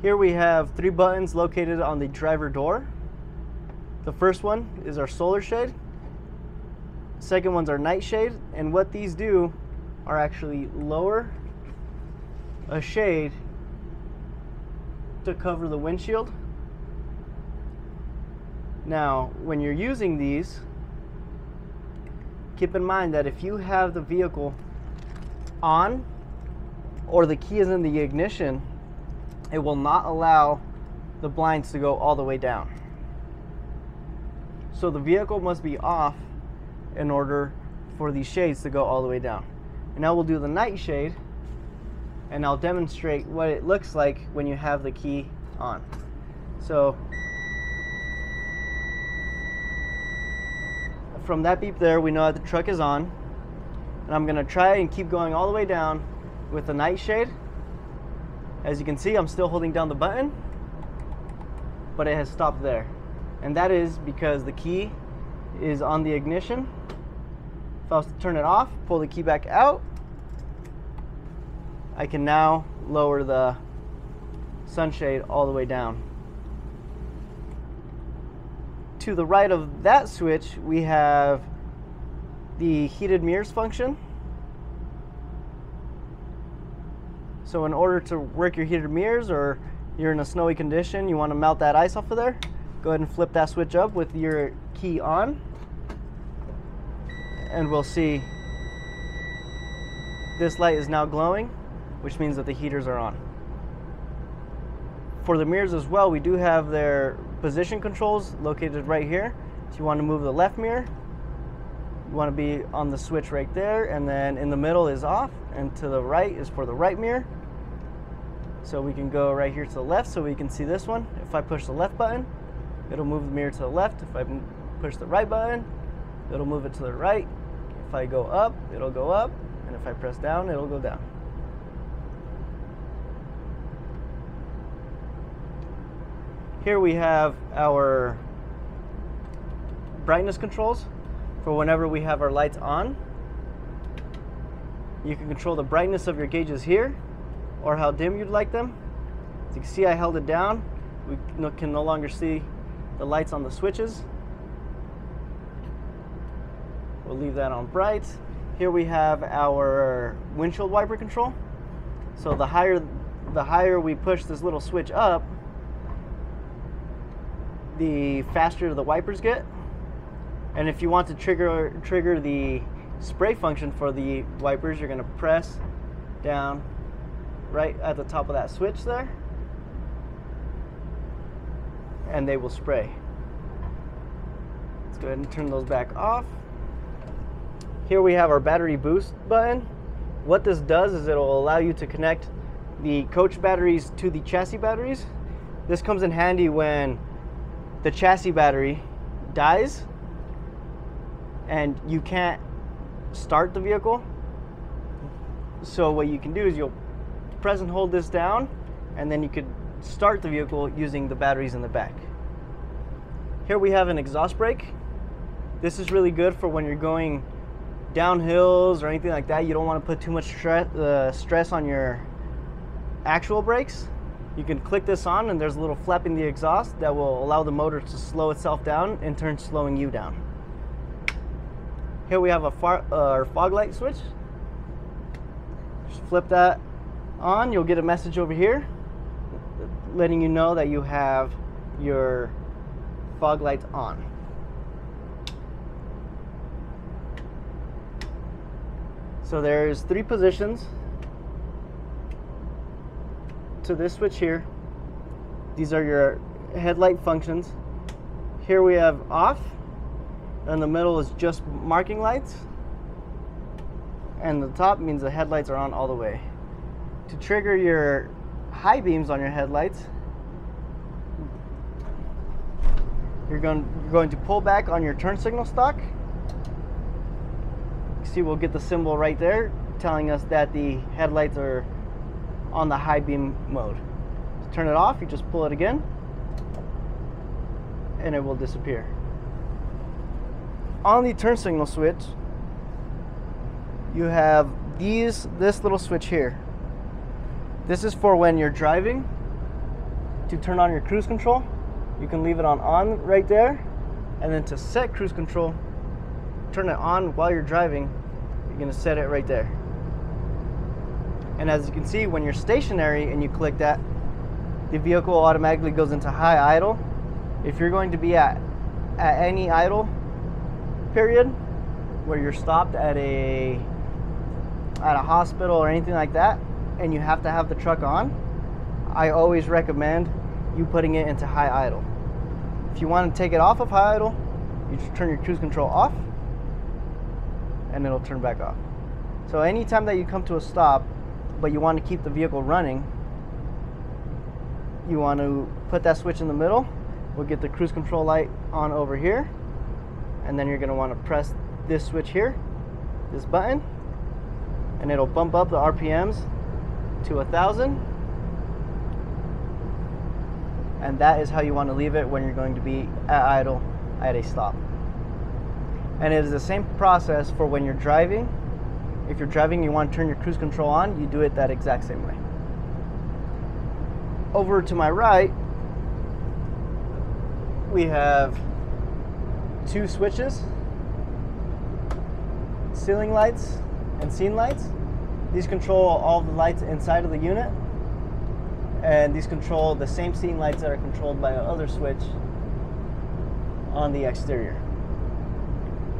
Here we have three buttons located on the driver door. The first one is our solar shade. Second one's our night shade. And what these do are actually lower a shade to cover the windshield. Now, when you're using these, keep in mind that if you have the vehicle on or the key is in the ignition, it will not allow the blinds to go all the way down. So the vehicle must be off in order for these shades to go all the way down. And now we'll do the night shade and I'll demonstrate what it looks like when you have the key on. So from that beep there, we know that the truck is on. And I'm gonna try and keep going all the way down with the night shade. As you can see, I'm still holding down the button, but it has stopped there. And that is because the key is on the ignition. If I was to turn it off, pull the key back out, I can now lower the sunshade all the way down. To the right of that switch, we have the heated mirrors function. So in order to work your heated mirrors or you're in a snowy condition, you want to melt that ice off of there, go ahead and flip that switch up with your key on. And we'll see this light is now glowing, which means that the heaters are on. For the mirrors as well, we do have their position controls located right here. So you want to move the left mirror, you want to be on the switch right there, and then in the middle is off, and to the right is for the right mirror. So we can go right here to the left so we can see this one. If I push the left button, it'll move the mirror to the left. If I push the right button, it'll move it to the right. If I go up, it'll go up. And if I press down, it'll go down. Here we have our brightness controls for whenever we have our lights on. You can control the brightness of your gauges here or how dim you'd like them. As you can see, I held it down. We can no longer see the lights on the switches. We'll leave that on bright. Here we have our windshield wiper control. So the higher the higher we push this little switch up, the faster the wipers get. And if you want to trigger trigger the spray function for the wipers, you're going to press down right at the top of that switch there and they will spray. Let's go ahead and turn those back off. Here we have our battery boost button. What this does is it'll allow you to connect the coach batteries to the chassis batteries. This comes in handy when the chassis battery dies and you can't start the vehicle. So what you can do is you'll press and hold this down and then you could start the vehicle using the batteries in the back. Here we have an exhaust brake. This is really good for when you're going down hills or anything like that. You don't want to put too much stress, uh, stress on your actual brakes. You can click this on and there's a little flap in the exhaust that will allow the motor to slow itself down in turn slowing you down. Here we have a far, uh, fog light switch. Just flip that on, you'll get a message over here letting you know that you have your fog lights on. So there's three positions to this switch here. These are your headlight functions. Here we have off, and the middle is just marking lights. And the top means the headlights are on all the way. To trigger your high beams on your headlights, you're going, you're going to pull back on your turn signal stalk. See, we'll get the symbol right there telling us that the headlights are on the high beam mode. To turn it off, you just pull it again and it will disappear. On the turn signal switch, you have these this little switch here. This is for when you're driving to turn on your cruise control, you can leave it on on right there. And then to set cruise control, turn it on while you're driving. You're gonna set it right there. And as you can see, when you're stationary and you click that, the vehicle automatically goes into high idle. If you're going to be at, at any idle period, where you're stopped at a at a hospital or anything like that, and you have to have the truck on, I always recommend you putting it into high idle. If you want to take it off of high idle, you just turn your cruise control off and it'll turn back off. So anytime that you come to a stop, but you want to keep the vehicle running, you want to put that switch in the middle. We'll get the cruise control light on over here. And then you're going to want to press this switch here, this button, and it'll bump up the RPMs to a thousand and that is how you want to leave it when you're going to be at idle at a stop. And it is the same process for when you're driving. If you're driving, you want to turn your cruise control on, you do it that exact same way. Over to my right, we have two switches ceiling lights and scene lights. These control all the lights inside of the unit and these control the same scene lights that are controlled by another switch on the exterior.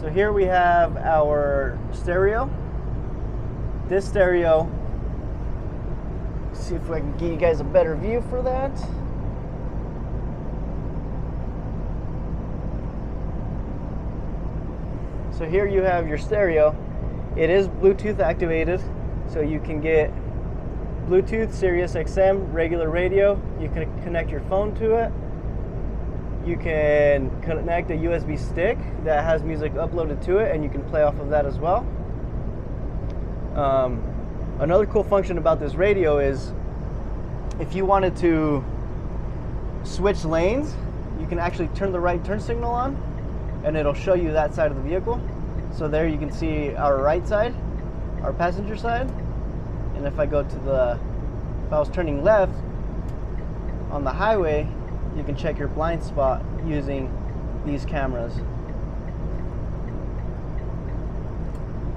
So here we have our stereo. This stereo, see if I can give you guys a better view for that. So here you have your stereo. It is Bluetooth activated, so you can get Bluetooth, Sirius XM, regular radio. You can connect your phone to it. You can connect a USB stick that has music uploaded to it, and you can play off of that as well. Um, another cool function about this radio is if you wanted to switch lanes, you can actually turn the right turn signal on, and it'll show you that side of the vehicle. So there you can see our right side, our passenger side, and if I go to the, if I was turning left on the highway, you can check your blind spot using these cameras.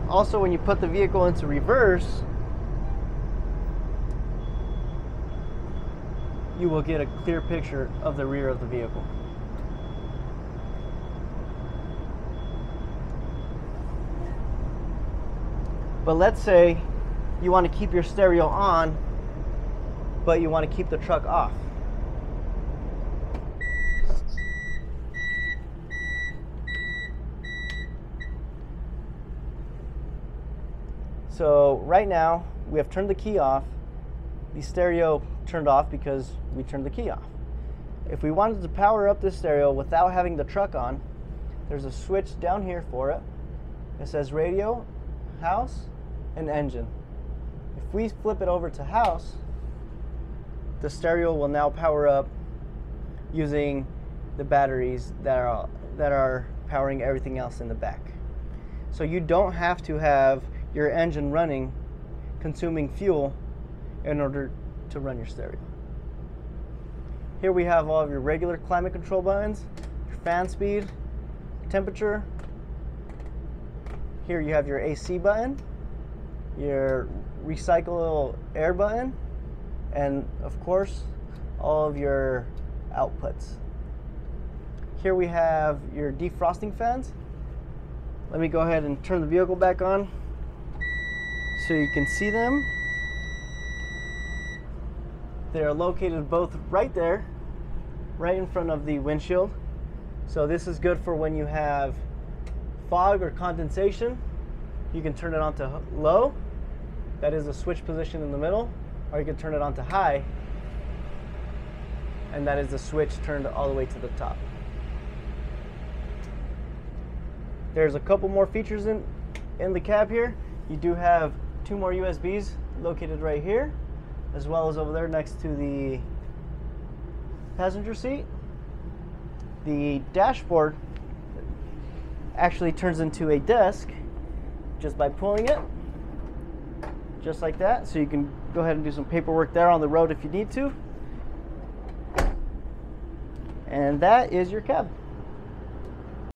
Also, when you put the vehicle into reverse, you will get a clear picture of the rear of the vehicle. But let's say you want to keep your stereo on, but you want to keep the truck off. So right now we have turned the key off. The stereo turned off because we turned the key off. If we wanted to power up this stereo without having the truck on, there's a switch down here for it. It says radio, house, and engine. If we flip it over to house, the stereo will now power up using the batteries that are that are powering everything else in the back. So you don't have to have your engine running consuming fuel in order to run your stereo. Here we have all of your regular climate control buttons, your fan speed, temperature. Here you have your AC button, your recycle air button, and of course, all of your outputs. Here we have your defrosting fans. Let me go ahead and turn the vehicle back on so you can see them. They are located both right there, right in front of the windshield. So this is good for when you have fog or condensation. You can turn it on to low that is the switch position in the middle, or you can turn it on to high, and that is the switch turned all the way to the top. There's a couple more features in, in the cab here. You do have two more USBs located right here, as well as over there next to the passenger seat. The dashboard actually turns into a desk just by pulling it just like that. So you can go ahead and do some paperwork there on the road if you need to. And that is your cab.